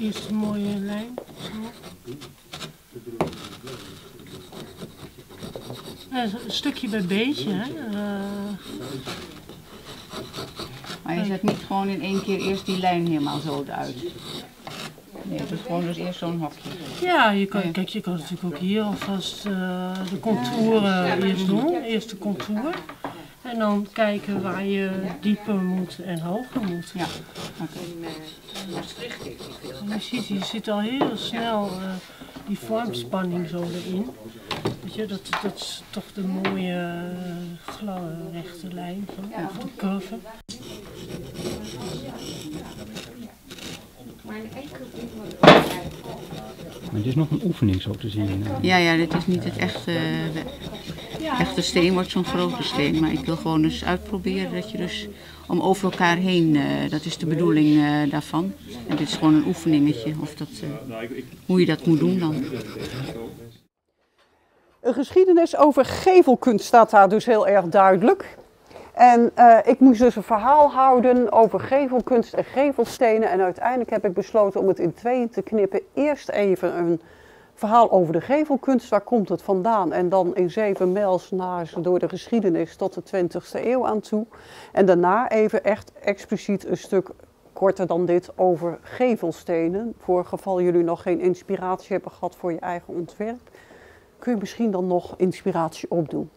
Eerst een mooie lijn. Ja, een stukje bij beetje, hè. Uh, maar je zet niet gewoon in één keer eerst die lijn helemaal zo eruit. Nee, het is gewoon dus eerst zo'n hokje. Ja, je kan, kijk, je kan natuurlijk ook hier alvast uh, de contouren eerst doen. Eerst de contour. En dan kijken waar je dieper moet en hoger moet. Ja, oké. Je ziet, je ziet al heel snel uh, die vormspanning zo erin. Weet je, dat, dat is toch de mooie uh, rechte lijn van, ja. of de curve. Maar het is nog een oefening zo te zien. Ja, ja, dit is niet het echte, echte steen, wordt zo'n grote steen. Maar ik wil gewoon eens uitproberen dat je dus om over elkaar heen, uh, dat is de bedoeling uh, daarvan. En dit is gewoon een oefeningetje, of dat, uh, hoe je dat moet doen dan. Een geschiedenis over gevelkunst staat daar dus heel erg duidelijk. En uh, ik moest dus een verhaal houden over gevelkunst en gevelstenen. En uiteindelijk heb ik besloten om het in tweeën te knippen. Eerst even een verhaal over de gevelkunst, waar komt het vandaan? En dan in zeven mijls naar door de geschiedenis tot de 20e eeuw aan toe. En daarna even echt expliciet een stuk korter dan dit over gevelstenen. Voor geval jullie nog geen inspiratie hebben gehad voor je eigen ontwerp, kun je misschien dan nog inspiratie opdoen.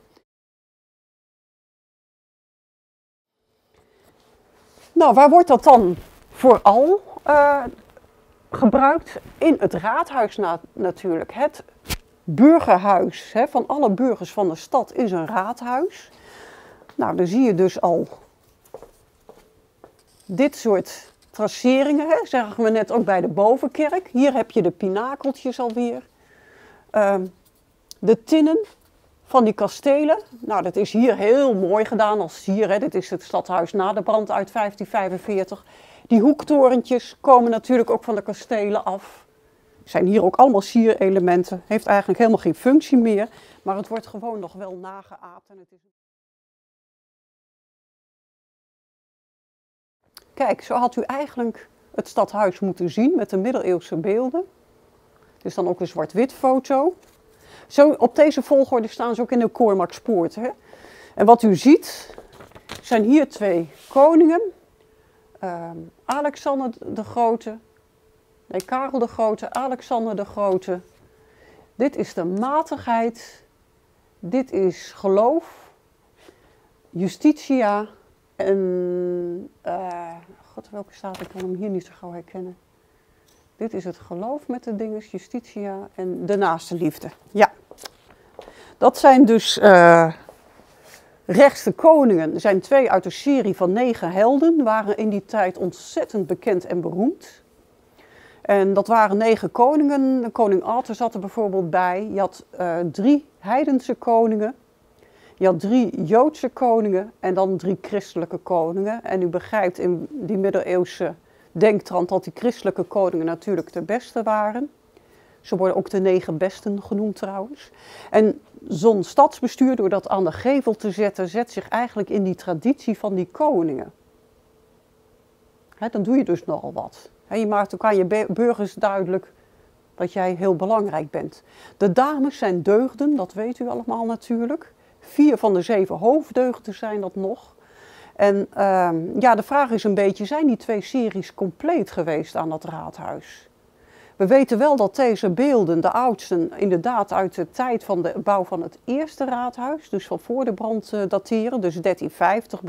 Nou, waar wordt dat dan vooral uh, gebruikt? In het raadhuis natuurlijk. Het burgerhuis hè, van alle burgers van de stad is een raadhuis. Nou, dan zie je dus al dit soort traceringen, hè, zeggen we net ook bij de bovenkerk. Hier heb je de pinakeltjes alweer. Uh, de tinnen van die kastelen. Nou, dat is hier heel mooi gedaan als hier. Hè. Dit is het stadhuis na de brand uit 1545. Die hoektorentjes komen natuurlijk ook van de kastelen af. Zijn hier ook allemaal sierelementen. Heeft eigenlijk helemaal geen functie meer. Maar het wordt gewoon nog wel nageaapt. En het is... Kijk, zo had u eigenlijk het stadhuis moeten zien met de middeleeuwse beelden. Dit is dan ook een zwart-wit foto. Zo, op deze volgorde staan ze ook in de Koormakspoort. Hè? En wat u ziet, zijn hier twee koningen. Um, Alexander de Grote, nee, Karel de Grote, Alexander de Grote. Dit is de matigheid, dit is geloof, justitia en, uh, god welke staat, ik kan hem hier niet zo gauw herkennen. Dit is het geloof met de dingen, justitia en de naaste liefde. Ja. Dat zijn dus uh, rechtse koningen. Er zijn twee uit de serie van negen helden. Waren in die tijd ontzettend bekend en beroemd. En dat waren negen koningen. Koning Arthur zat er bijvoorbeeld bij. Je had uh, drie heidense koningen. Je had drie Joodse koningen en dan drie christelijke koningen. En u begrijpt in die middeleeuwse denktrand dat die christelijke koningen natuurlijk de beste waren. Ze worden ook de negen besten genoemd trouwens. En zo'n stadsbestuur, door dat aan de gevel te zetten, zet zich eigenlijk in die traditie van die koningen. dan doe je dus nogal wat. je maakt ook aan je burgers duidelijk dat jij heel belangrijk bent. De dames zijn deugden, dat weet u allemaal natuurlijk. Vier van de zeven hoofddeugden zijn dat nog. En uh, ja, de vraag is een beetje, zijn die twee series compleet geweest aan dat raadhuis? We weten wel dat deze beelden, de oudsten, inderdaad uit de tijd van de bouw van het eerste raadhuis, dus van voor de brand uh, dateren, dus 1350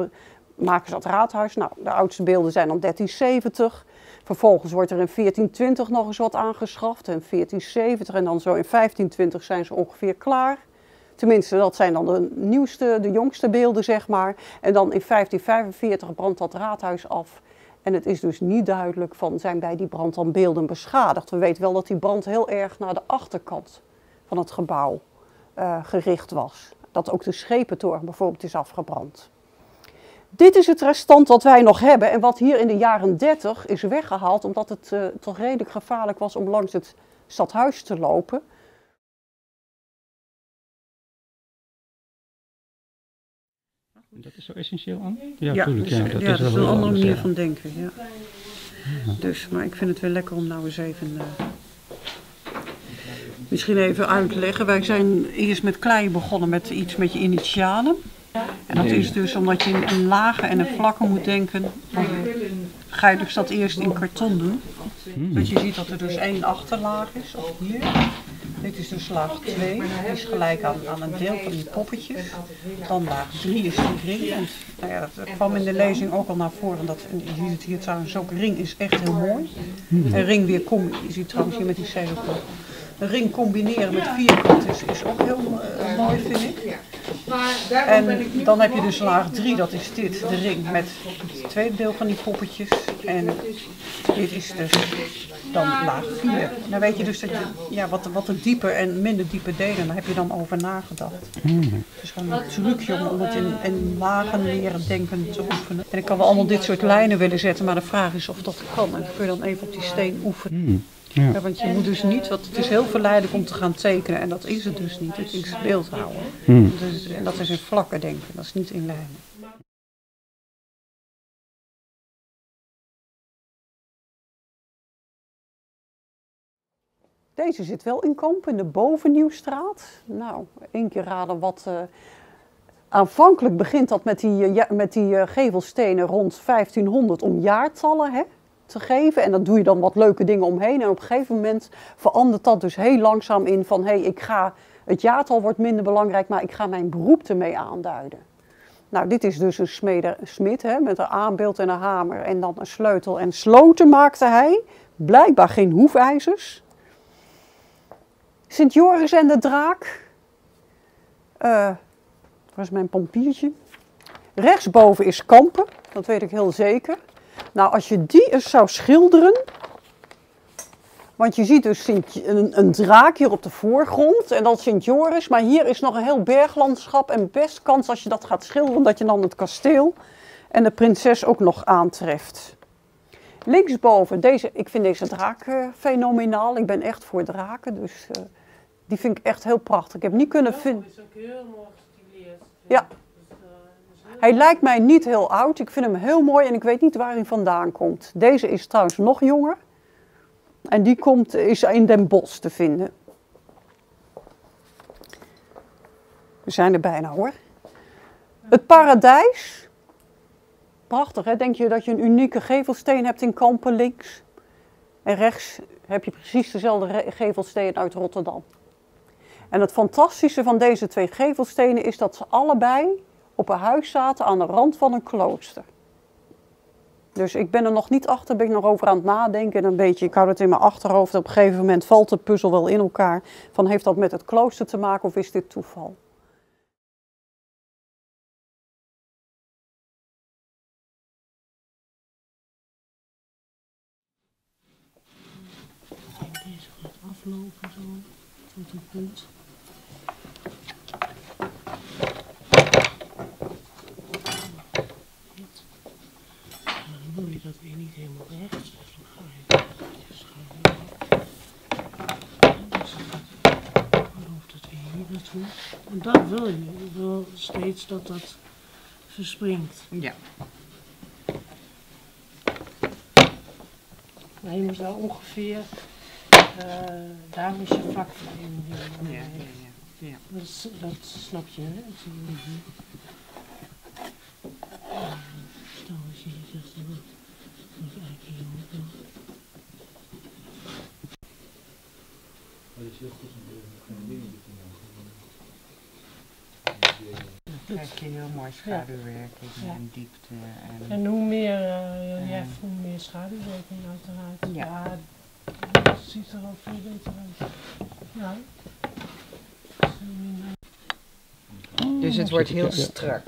maken ze dat raadhuis. Nou, de oudste beelden zijn dan 1370. Vervolgens wordt er in 1420 nog eens wat aangeschaft en 1470 en dan zo in 1520 zijn ze ongeveer klaar. Tenminste, dat zijn dan de nieuwste, de jongste beelden, zeg maar. En dan in 1545 brandt dat raadhuis af. En het is dus niet duidelijk van zijn bij die brand dan beelden beschadigd. We weten wel dat die brand heel erg naar de achterkant van het gebouw uh, gericht was. Dat ook de schepentoren bijvoorbeeld is afgebrand. Dit is het restant wat wij nog hebben en wat hier in de jaren 30 is weggehaald omdat het uh, toch redelijk gevaarlijk was om langs het stadhuis te lopen. Dat is zo essentieel aan? Ja, ja, dus, ja, dat, is, ja, dat is een andere manier van denken. Ja. Dus, maar ik vind het wel lekker om nou eens even... eh, misschien even uit te leggen. Wij zijn eerst met klei begonnen met iets met je initialen. En dat is dus omdat je in, in lagen en in vlakken moet denken. Ga je dus dat eerst in karton doen. Dat je ziet dat er dus één achterlaag is, of hier. Dit is dus laag 2, die is gelijk aan, aan een deel van die poppetjes. Dan laag 3 is die ring. Nou ja, dat kwam in de lezing ook al naar voren. Dat, je ziet het hier trouwens ook, ring is echt heel mooi. En ring weer kom, je ziet trouwens hier met die cirkel. Een ring combineren met vierkant is, is ook heel eh, mooi vind ik. En dan heb je dus laag 3, dat is dit, de ring met het tweede deel van die poppetjes. En dit is dus dan laag 4. Dan weet je dus dat je, ja, wat, wat de diepe en minder diepe delen, daar heb je dan over nagedacht. Het is gewoon een trucje om, om het in, in lagen leren denken te oefenen. En ik kan wel allemaal dit soort lijnen willen zetten, maar de vraag is of dat kan. En dan kun je dan even op die steen oefenen. Ja. Ja, want je moet dus niet, want het is heel verleidelijk om te gaan tekenen en dat is het dus niet. Het is beeldhouden. Hmm. Dus, en dat is in vlakken denken, dat is niet in lijnen. Deze zit wel in Kamp, in de Bovennieuwstraat. Nou, één keer raden wat... eh, aanvankelijk begint dat met die, eh, ja, met die eh, gevelstenen rond 1500 om jaartallen hè, te geven. En dan doe je dan wat leuke dingen omheen. En op een gegeven moment verandert dat dus heel langzaam in van... hé, hey, ik ga, het jaartal wordt minder belangrijk, maar ik ga mijn beroep ermee aanduiden. Nou, dit is dus een smeder, smid hè, met een aanbeeld en een hamer en dan een sleutel. En sloten maakte hij, blijkbaar geen hoefijzers. Sint Joris en de draak. Eh, waar is mijn pompiertje? Rechtsboven is Kampen, dat weet ik heel zeker. Nou, als je die eens zou schilderen. Want je ziet dus Sint, een, een draak hier op de voorgrond en dat Sint Joris. Maar hier is nog een heel berglandschap en best kans als je dat gaat schilderen dat je dan het kasteel en de prinses ook nog aantreft. Linksboven, deze, ik vind deze draak eh, fenomenaal. Ik ben echt voor draken, dus eh, die vind ik echt heel prachtig. Ik heb niet kunnen vinden. is ook heel mooi gestileerd. Ja. Hij lijkt mij niet heel oud. Ik vind hem heel mooi en ik weet niet waar hij vandaan komt. Deze is trouwens nog jonger. En die komt, is in Den Bosch te vinden. We zijn er bijna hoor. Het paradijs. Prachtig hè. Denk je dat je een unieke gevelsteen hebt in Kampen links. En rechts heb je precies dezelfde gevelsteen uit Rotterdam. En het fantastische van deze twee gevelstenen is dat ze allebei op een huis zaten aan de rand van een klooster. Dus ik ben er nog niet achter, ben ik nog over aan het nadenken. En een beetje, ik hou het in mijn achterhoofd. Op een gegeven moment valt de puzzel wel in elkaar. Van heeft dat met het klooster te maken of is dit toeval? Deze gaat aflopen zo, tot een punt. Dit. Maar dan doe je dat weer niet helemaal recht. Dus dan ga je je schuin Dus dan loopt het weer hier naartoe. En dat wil je. Je wil steeds dat dat verspringt. Ja. Maar je moet wel ongeveer, eh, daar moet je vlak voor in. Ja, ja, ja. ja. Dat, dat snap je, hè? Dat zie je. Stel als je zegt, dan moet ik eigenlijk hier ook nog. Krijg je heel mooi schaduwwerking Ja. en diepte. En, En hoe meer eh, relief, hoe meer schaduwwerking uiteraard. Ja. dat ziet er ook veel beter uit. Ja. dus het wordt heel Ja, ja. strak.